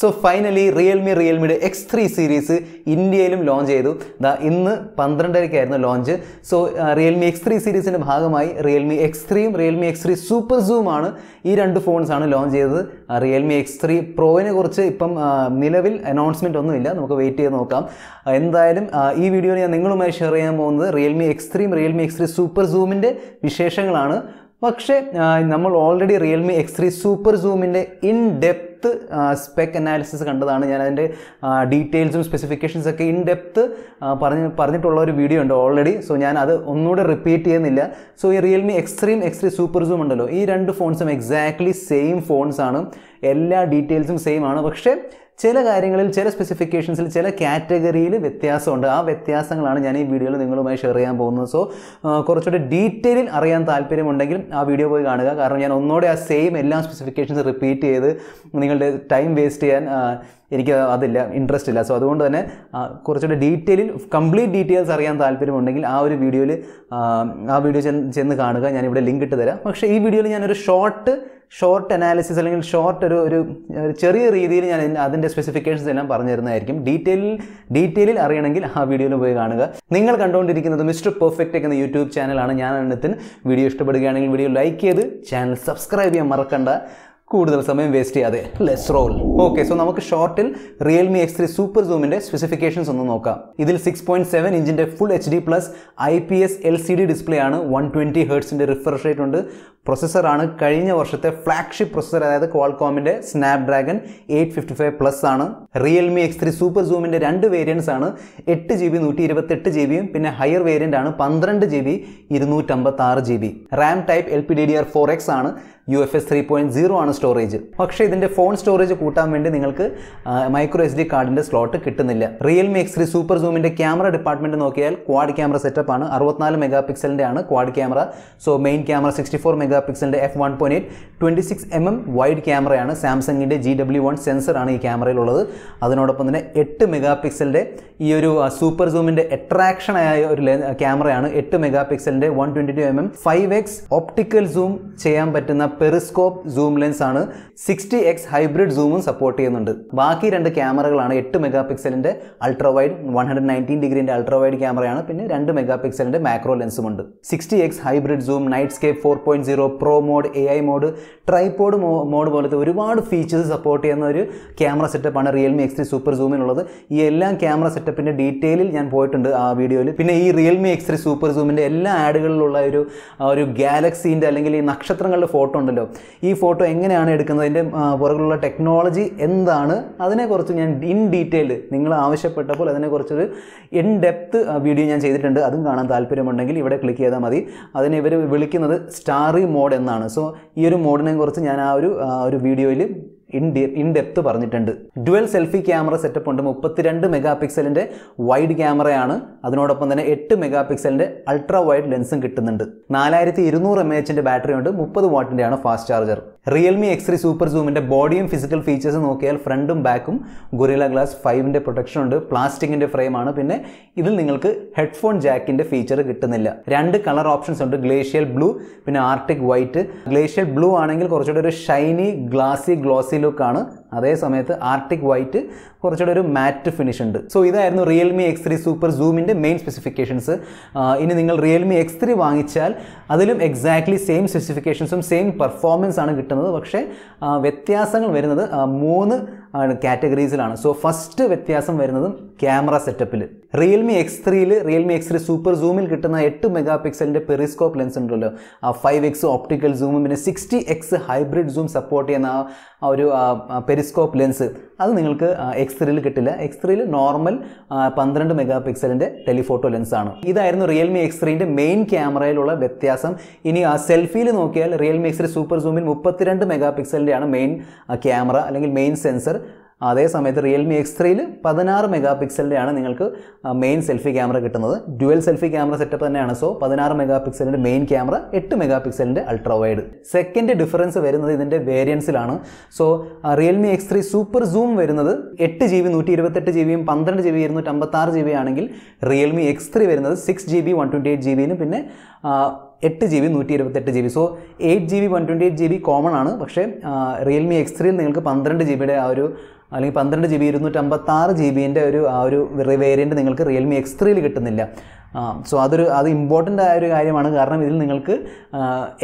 So finally Realme റിയൽമിയുടെ X three series ഇന്ത്യയിലും launch ചെയ്തു. ദാ ഇന്ന് പന്ത്രണ്ടരയ്ക്കായിരുന്നു launch so Realme X three സീരീസിന്റെ ഭാഗമായി റിയൽമി എക്സ് ത്രീയും റിയൽമി എക്സ് ത്രീ സൂപ്പർ സൂമാണ് ഈ രണ്ട് ഫോൺസാണ് ലോഞ്ച് ചെയ്തത്. റിയൽമി എക്സ് ത്രീ പ്രോയിനെ കുറിച്ച് ഇപ്പം നിലവിൽ അനൗൺസ്മെന്റ് ഒന്നുമില്ല. നമുക്ക് വെയിറ്റ് ചെയ്ത് നോക്കാം. എന്തായാലും ഈ വീഡിയോ ഞാൻ നിങ്ങളുമായി ഷെയർ ചെയ്യാൻ പോകുന്നത് റിയൽമി എക്സ് ത്രീയും റിയൽമി എക്സ് ത്രീ സൂപ്പർ സൂമിന്റെ വിശേഷങ്ങളാണ്. പക്ഷേ നമ്മൾ already Realme X three super സൂമിന്റെ in depth spec analysis കണ്ടതാണ്. ഞാൻ അതിന്റെ ഡീറ്റെയിൽസും സ്പെസിഫിക്കേഷൻസ് ഒക്കെ ഇൻ ഡെപ്ത്ത് പറഞ്ഞ് പറഞ്ഞിട്ടുള്ള ഒരു വീഡിയോ ഉണ്ട് ഓൾറെഡി സോ ഞാൻ അത് ഒന്നുകൂടെ റിപ്പീറ്റ് ചെയ്യുന്നില്ല. സോ ഈ Realme extreme X three super zoom ഉണ്ടല്ലോ. ഈ രണ്ട് ഫോൺസും എക്സാക്ട്ലി സെയിം ഫോൺസ് ആണ്. എല്ലാ ഡീറ്റെയിൽസും സെയിം ആണ്. പക്ഷേ ചില കാര്യങ്ങളിൽ ചില സ്പെസിഫിക്കേഷൻസിൽ ചില കാറ്റഗറിയിൽ വ്യത്യാസമുണ്ട്. ആ വ്യത്യാസങ്ങളാണ് ഞാൻ ഈ വീഡിയോയിൽ നിങ്ങളുമായി ഷെയർ ചെയ്യാൻ പോകുന്നത്. സോ കുറച്ചുകൂടി ഡീറ്റെയിലിൽ അറിയാൻ താല്പര്യമുണ്ടെങ്കിൽ ആ വീഡിയോ പോയി കാണുക. കാരണം ഞാൻ ഒന്നുകൂടെ ആ സെയിം എല്ലാ സ്പെസിഫിക്കേഷൻസ് റിപ്പീറ്റ് ചെയ്ത് നിങ്ങളുടെ ടൈം വേസ്റ്റ് ചെയ്യാൻ എനിക്ക് അതില്ല ഇൻട്രസ്റ്റ് ഇല്ല. സോ അതുകൊണ്ട് തന്നെ കുറച്ചുകൂടി ഡീറ്റെയിലിൽ കംപ്ലീറ്റ് ഡീറ്റെയിൽസ് അറിയാൻ താല്പര്യമുണ്ടെങ്കിൽ ആ ഒരു വീഡിയോയിൽ ആ വീഡിയോ ചെന്ന് കാണുക. ഞാനിവിടെ ലിങ്ക് ഇട്ട് തരാം. പക്ഷേ ഈ വീഡിയോയിൽ ഞാനൊരു ഷോർട്ട് ഷോർട്ട് അനാലിസിസ് അല്ലെങ്കിൽ ഷോർട്ട് ഒരു ഒരു ചെറിയ രീതിയിൽ ഞാൻ അതിന്റെ സ്പെസിഫിക്കേഷൻസ് എല്ലാം പറഞ്ഞു തരുന്നതായിരിക്കും ഡീറ്റെയിലിൽ ഡീറ്റെയിലിൽ അറിയണമെങ്കിൽ ആ വീഡിയോയിൽ പോയി കാണുക. നിങ്ങൾ കണ്ടുകൊണ്ടിരിക്കുന്നത് മിസ്റ്റർ പെർഫെക്റ്റ് എന്ന യൂട്യൂബ് ചാനലാണ് ഞാൻ അന്നത്തിന് വീഡിയോ ഇഷ്ടപ്പെടുകയാണെങ്കിൽ വീഡിയോ ലൈക്ക് ചെയ്ത് ചാനൽ സബ്സ്ക്രൈബ് ചെയ്യാൻ മറക്കണ്ട. കൂടുതൽ സമയം വേസ്റ്റ് ചെയ്യാതെ. ലെസ് റോൾ ഓക്കെ സോ നമുക്ക് ഷോർട്ടിൽ റിയൽമി എക്സ് ത്രീ സൂപ്പർ സൂമിന്റെ സ്പെസിഫിക്കേഷൻസ് ഒന്ന് നോക്കാം. ഇതിൽ six point seven ഇഞ്ചിന്റെ full H D plus I P S L C D display ആണ്. വൺ ട്വന്റി ഹേർട്സിന്റെ റിഫ്രഷ് റേറ്റ് ഉണ്ട്. പ്രൊസസ്സറാണ് കഴിഞ്ഞ വർഷത്തെ ഫ്ലാഗ്ഷിപ്പ് പ്രൊസസ്സർ അതായത് ക്വാൾകോമിന്റെ Snapdragon eight fifty five plus ആണ്. റിയൽമി എക്സ് ത്രീ സൂപ്പർ സൂമിന്റെ രണ്ട് വേരിയൻസ് ആണ്. എട്ട് ജി ബി നൂറ്റി ഇരുപത്തെട്ട് ജി ബിയും പിന്നെ ഹയർ വേരിയന്റ് ആണ് പന്ത്രണ്ട് ജി ബി ഇരുന്നൂറ്റമ്പത്തി ആറ് G B RAM type L P D D R four X ആണ്. U F S three point zero ആണ് സ്റ്റോറേജ് പക്ഷേ ഇതിന്റെ ഫോൺ സ്റ്റോറേജ് കൂട്ടാൻ വേണ്ടി നിങ്ങൾക്ക് മൈക്രോ എസ് ഡി കാർഡിന്റെ സ്ലോട്ട് കിട്ടുന്നില്ല. റിയൽമി എക്സ് ത്രീ സൂപ്പർ സൂമിന്റെ ക്യാമറ ഡിപ്പാർട്ട്മെന്റ് നോക്കിയാൽ ക്വാഡ് ക്യാമറ സെറ്റപ്പ് ആണ്. അറുപത്തിനാല് മെഗാ പിക്സലിന്റെ ആണ് quad camera so main camera sixty four mega പിക്സലിന്റെ F one point eight twenty six M M wide ക്യാമറയാണ് സാംസങ്ങിന്റെ ജി ഡബ്ല്യു വൺ സെൻസറാണ് ഈ ക്യാമറയിലുള്ളത് അതിനോടൊപ്പം തന്നെ എട്ട് മെഗാ പിക്സലിന്റെ ഈ ഒരു സൂപ്പർ സൂമിന്റെ അട്രാക്ഷൻ ആയ ഒരു ക്യാമറയാണ് എട്ട് mega പിക്സലിന്റെ one twenty two M M five X optical zoom ചെയ്യാൻ പറ്റുന്ന പെറിസ്കോപ്പ് സൂം ലെൻസ് ആണ് സിക്സ്റ്റി എക്സ് ഹൈബ്രിഡ് സൂമും സപ്പോർട്ട് ചെയ്യുന്നുണ്ട്. ബാക്കി രണ്ട് ക്യാമറകളാണ് എട്ട് mega പിക്സലിന്റെ ultra wide one hundred nineteen ഡിഗ്രീന്റെ ultra wide ക്യാമറയാണ് പിന്നെ രണ്ട് മെഗാ പിക്സലിന്റെ മാക്രോ ലെൻസും ഉണ്ട്. Sixty X hybrid zoom nightscape four point zero pro mode A I mode tripod mode പോലത്തെ ഒരുപാട് ഫീച്ചേഴ്സ് സപ്പോർട്ട് ചെയ്യുന്ന ഒരു ക്യാമറ സെറ്റപ്പാണ് റിയൽമി എക്സ് ത്രീ സൂപ്പർ സൂമിനുള്ളത് ഈ എല്ലാം ക്യാമറ സെറ്റപ്പിന്റെ ഡീറ്റെയിലിൽ ഞാൻ പോയിട്ടുണ്ട് ആ വീഡിയോയിൽ പിന്നെ ഈ റിയൽമി എക്സ് ത്രീ സൂപ്പർ സൂമിന്റെ എല്ലാ ആഡുകളിലുള്ള ഒരു ഒരു ഗാലക്സീന്റെ അല്ലെങ്കിൽ ഈ നക്ഷത്രങ്ങളുടെ ഫോട്ടോ ഉണ്ടല്ലോ. ഈ ഫോട്ടോ എങ്ങനെയാണ് എടുക്കുന്നത് അതിന്റെ പുറകിലുള്ള ടെക്നോളജി എന്താണ്? അതിനെക്കുറിച്ച് ഞാൻ ഇൻ ഡീറ്റെയിൽ നിങ്ങൾ ആവശ്യപ്പെട്ടപ്പോൾ അതിനെക്കുറിച്ചൊരു ഇൻ ഡെപ്ത് വീഡിയോ ഞാൻ ചെയ്തിട്ടുണ്ട്. അതും കാണാൻ താല്പര്യമുണ്ടെങ്കിൽ ഇവിടെ ക്ലിക്ക് ചെയ്താൽ മതി. അതിനെ ഇവർ വിളിക്കുന്നത് സ്റ്റാറി മോഡ് എന്നാണ്. സോ ഈ ഒരു മോഡിനെ കുറിച്ച് ഞാൻ ആ ഒരു ഒരു വീഡിയോയിൽ ഇൻ ഇൻ ഡെപ്ത് പറഞ്ഞിട്ടുണ്ട്. ഡുവൽ സെൽഫി ക്യാമറ സെറ്റപ്പ് ഉണ്ട്. മുപ്പത്തിരണ്ട് മെഗാ പിക്സലിന്റെ വൈഡ് ക്യാമറയാണ് അതിനോടൊപ്പം തന്നെ എട്ട് മെഗാ പിക്സലിന്റെ അൾട്രാ വൈഡ് ലെൻസും കിട്ടുന്നുണ്ട്. നാലായിരത്തി ഇരുന്നൂറ് എം എച്ചിന്റെ ബാറ്ററി ഉണ്ട്. മുപ്പത് വാട്ടിന്റെയാണ് fast charger Realme X three super സൂമിന്റെ ബോഡിയും ഫിസിക്കൽ ഫീച്ചേഴ്സ് നോക്കിയാൽ ഫ്രണ്ടും ബാക്കും ഗൊറില ഗ്ലാസ് ഫൈവിന്റെ പ്രൊട്ടക്ഷൻ ഉണ്ട്. പ്ലാസ്റ്റിക്കിന്റെ ഫ്രെയിമാണ് പിന്നെ ഇതിൽ നിങ്ങൾക്ക് ഹെഡ്ഫോൺ ജാക്കിന്റെ ഫീച്ചർ കിട്ടുന്നില്ല. രണ്ട് കളർ ഓപ്ഷൻസ് ഉണ്ട്. ഗ്ലേഷ്യൽ ബ്ലൂ പിന്നെ ആർട്ടിക് വൈറ്റ് ഗ്ലേഷ്യൽ ബ്ലൂ ആണെങ്കിൽ കുറച്ചുകൂടി ഒരു ഷൈനി ഗ്ലാസി ഗ്ലോസി ലുക്കാണ് അതേ സമയത്ത് ആർട്ടിക് വൈറ്റ് കുറച്ചുകൂടെ ഒരു മാറ്റ് ഫിനിഷ് ഉണ്ട്. സോ ഇതായിരുന്നു റിയൽമി എക്സ് ത്രീ സൂപ്പർ സൂമിന്റെ മെയിൻ സ്പെസിഫിക്കേഷൻസ് ഇനി നിങ്ങൾ റിയൽമി എക്സ് ത്രീ വാങ്ങിച്ചാൽ അതിലും എക്സാക്ട്ലി സെയിം സ്പെസിഫിക്കേഷൻസും സെയിം പെർഫോമൻസ് ആണ് കിട്ടുന്നത്. പക്ഷേ വ്യത്യാസങ്ങൾ വരുന്നത് മൂന്ന് കാറ്റഗറീസിലാണ് സോ ഫസ്റ്റ് വ്യത്യാസം വരുന്നതും ക്യാമറ സെറ്റപ്പിൽ റിയൽമി എക്സ് ത്രീയിൽ റിയൽമി എക്സ് ത്രീ സൂപ്പർ സൂമിൽ കിട്ടുന്ന എട്ട് മെഗാ പിക്സലിന്റെ പെറിസ്കോപ്പ് ലെൻസ് ഉണ്ടല്ലോ. ആ ഫൈവ് എക്സ് ഓപ്റ്റിക്കൽ സൂമും പിന്നെ sixty X hybrid zoom support ചെയ്യുന്ന ആ ഒരു പെരിസ്കോപ്പ് ലെൻസ് അത് നിങ്ങൾക്ക് എക്സ് ത്രീയിൽ കിട്ടില്ല. എക്സ് ത്രീയിൽ നോർമൽ പന്ത്രണ്ട് മെഗാ പിക്സലിന്റെ ടെലിഫോട്ടോ ലെൻസാണ് ഇതായിരുന്നു റിയൽമി എക്സ് ത്രീന്റെ മെയിൻ ക്യാമറയിലുള്ള വ്യത്യാസം. ഇനി ആ സെൽഫിയിൽ നോക്കിയാൽ റിയൽമി എക്സ് ത്രീ സൂപ്പർ സൂമിൽ മുപ്പത്തിരണ്ട് മെഗാ പിക്സലിന്റെയാണ് മെയിൻ ക്യാമറ അല്ലെങ്കിൽ മെയിൻ സെൻസർ അതേ സമയത്ത് റിയൽമി എക്സ് ത്രീയിൽ പതിനാറ് മെഗാ പിക്സലിന്റെയാണ് നിങ്ങൾക്ക് മെയിൻ സെൽഫി ക്യാമറ കിട്ടുന്നത്. ഡ്യുവൽ സെൽഫി ക്യാമറ സെറ്റപ്പ് തന്നെയാണ്. സോ പതിനാറ് മെഗാ പിക്സലിന്റെ മെയിൻ ക്യാമറ എട്ട് മെഗാ പിക്സലിന്റെ അൾട്രാ വൈഡ് സെക്കൻഡ് ഡിഫറൻസ് വരുന്നത് ഇതിന്റെ വേരിയൻസിലാണ് so Realme X three super zoom വരുന്നത് എട്ട് ജി ബി നൂറ്റി ഇരുപത്തെട്ട് ജി ബിയും പന്ത്രണ്ട് ജി ബി ഇരുന്നൂറ്റമ്പത്താറ് ജി ബി ആണെങ്കിൽ റിയൽമി എക്സ് ത്രീ വരുന്നത് six G B one twenty eight G ബിയിലും പിന്നെ എട്ട് ജി ബി നൂറ്റി ഇരുപത്തെട്ട് G B so eight G B one twenty eight G B common ആണ്. പക്ഷേ റിയൽമി എക്സ് ത്രീയിൽ നിങ്ങൾക്ക് പന്ത്രണ്ട് ജി ബിയുടെ ആ ഒരു അല്ലെങ്കിൽ പന്ത്രണ്ട് ജി ബി ഇരുന്നൂറ്റമ്പത്താറ് ജി ബിന്റെ ഒരു ആ ഒരു വേരിയന്റ് നിങ്ങൾക്ക് റിയൽമി എക്സ് ത്രീയിൽ കിട്ടുന്നില്ല. സോ അതൊരു അത് ഇമ്പോർട്ടന്റ് ആയ ഒരു കാര്യമാണ്. കാരണം ഇതിൽ നിങ്ങൾക്ക്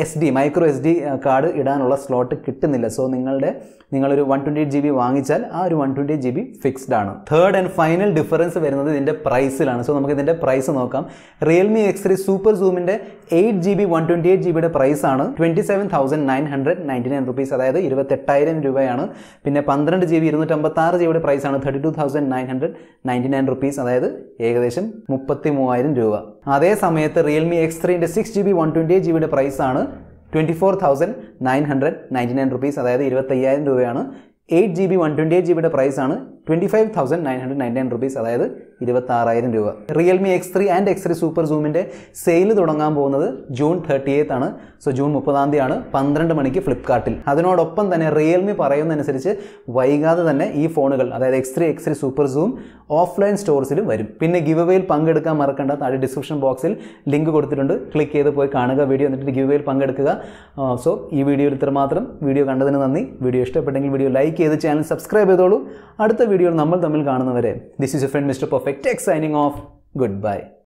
S D micro S D card ഇടാനുള്ള സ്ലോട്ട് കിട്ടുന്നില്ല. സോ നിങ്ങളുടെ നിങ്ങളൊരു one twenty eight G B വാങ്ങിച്ചാൽ ആ ഒരു one twenty eight G B fixed ആണ്. തേർഡ് ആൻഡ് ഫൈനൽ ഡിഫറൻസ് വരുന്നത് ഇതിന്റെ പ്രൈസിലാണ് സോ നമുക്ക് ഇതിന്റെ പ്രൈസ് നോക്കാം. Realme X three super സൂമിന്റെ eight G B one twenty eight G ബിയുടെ പ്രൈസാണ് twenty seven thousand nine hundred ninety nine rupees അതായത് ഇരുപത്തെട്ടായിരം രൂപയാണ്. പിന്നെ പന്ത്രണ്ട് ജി ബി ഇരുന്നൂറ്റമ്പത്താറ് ജിയുടെ പ്രൈസാണ് thirty two thousand nine hundred ninety nine rupees അതായത് ഏകദേശം മുപ്പത്തി മൂവായിരം രൂപ. അതേ സമയത്ത് Realme X ത്രീന്റെ six G B one twenty eight ജിയുടെ പ്രൈസാണ് twenty four thousand nine hundred ninety nine rupees അതായത് ഇരുപത്തയ്യായിരം രൂപയാണ്. Eight G B one twenty eight ജിയുടെ ബിയുടെ പ്രൈസാണ് twenty five thousand nine hundred ninety nine rupees അതായത് ഇരുപത്താറായിരം രൂപ. Realme X three and X three super സൂമിന്റെ sale തുടങ്ങാൻ പോകുന്നത് ജൂൺ തേർട്ടി എയ്ത്ത് ആണ്. സോ ജൂൺ മുപ്പതാം തീയതിയാണ്. പന്ത്രണ്ട് മണിക്ക് ഫ്ലിപ്കാർട്ടിൽ അതിനോടൊപ്പം തന്നെ റിയൽമി പറയുന്നതനുസരിച്ച് വൈകാതെ തന്നെ ഈ ഫോണുകൾ അതായത് X three X three super zoom offline സ്റ്റോർസിലും വരും. പിന്നെ ഗിവ് പങ്കെടുക്കാൻ മറക്കേണ്ട താഴെ ഡിസ്ക്രിപ്ഷൻ ബോക്സിൽ ലിങ്ക് കൊടുത്തിട്ടുണ്ട്. ക്ലിക്ക് ചെയ്ത് പോയി കാണുക വീഡിയോ എന്നിട്ട് ഗിവ് പങ്കെടുക്കുക. സോ ഈ വീഡിയോ ഇത്ര മാത്രം വീഡിയോ കണ്ടതിന് നന്ദി. വീഡിയോ ഇഷ്ടപ്പെട്ടെങ്കിൽ വീഡിയോ ലൈക്ക് ചെയ്ത് ചാനൽ സബ്സ്ക്രൈബ് ചെയ്തോളൂ. അടുത്ത വീഡിയോയിൽ നമ്മൾ തമ്മിൽ കാണുന്നവരെ this is a friend mister perfect X signing off good bye